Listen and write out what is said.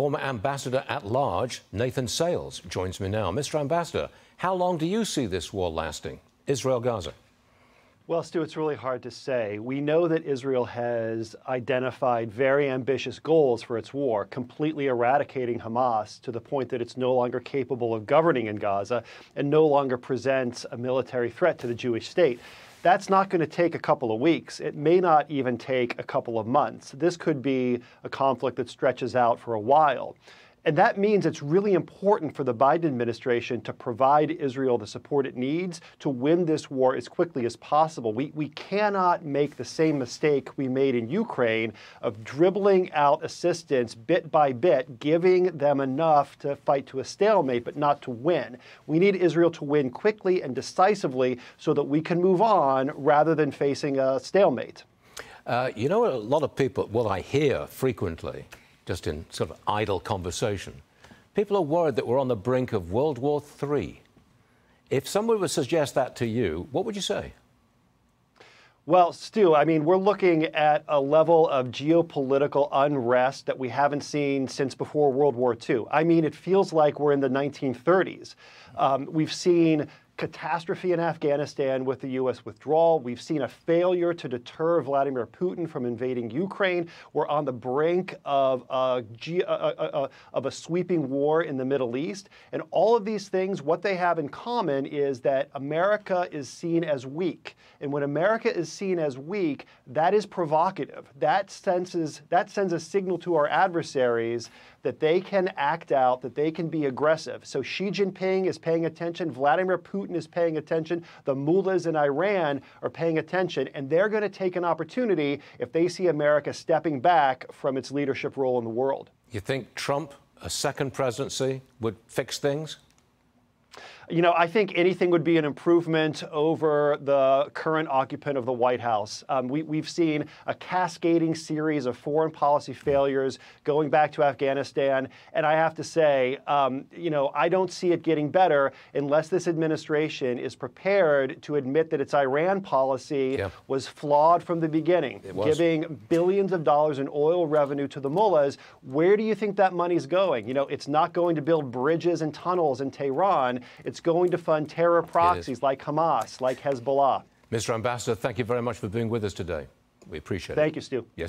Former Ambassador at Large Nathan Sales joins me now. Mr. Ambassador, how long do you see this war lasting? Israel Gaza. Well, Stu, it's really hard to say. We know that Israel has identified very ambitious goals for its war, completely eradicating Hamas to the point that it's no longer capable of governing in Gaza and no longer presents a military threat to the Jewish state. That's not going to take a couple of weeks. It may not even take a couple of months. This could be a conflict that stretches out for a while. And that means it's really important for the Biden administration to provide Israel the support it needs to win this war as quickly as possible. We, we cannot make the same mistake we made in Ukraine of dribbling out assistance bit by bit, giving them enough to fight to a stalemate, but not to win. We need Israel to win quickly and decisively so that we can move on rather than facing a stalemate. Uh, you know, a lot of people, what I hear frequently, just in sort of idle conversation. People are worried that we're on the brink of World War III. If someone would suggest that to you, what would you say? Well, Stu, I mean, we're looking at a level of geopolitical unrest that we haven't seen since before World War II. I mean, it feels like we're in the 1930s. Um, we've seen catastrophe in Afghanistan with the U.S. withdrawal. We've seen a failure to deter Vladimir Putin from invading Ukraine. We're on the brink of a, of a sweeping war in the Middle East. And all of these things, what they have in common is that America is seen as weak. And when America is seen as weak, that is provocative. That senses that sends a signal to our adversaries that they can act out, that they can be aggressive. So Xi Jinping is paying attention, Vladimir Putin is paying attention, the mullahs in Iran are paying attention, and they're going to take an opportunity if they see America stepping back from its leadership role in the world. You think Trump, a second presidency, would fix things? You know, I think anything would be an improvement over the current occupant of the White House. Um, we, have seen a cascading series of foreign policy failures going back to Afghanistan. And I have to say, um, you know, I don't see it getting better unless this administration is prepared to admit that its Iran policy yeah. was flawed from the beginning, giving billions of dollars in oil revenue to the mullahs. Where do you think that money's going? You know, it's not going to build bridges and tunnels in Tehran. It's it's going to fund terror proxies like Hamas, like Hezbollah. Mr. Ambassador, thank you very much for being with us today. We appreciate thank it. Thank you, Stu. Yes.